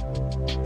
Bye.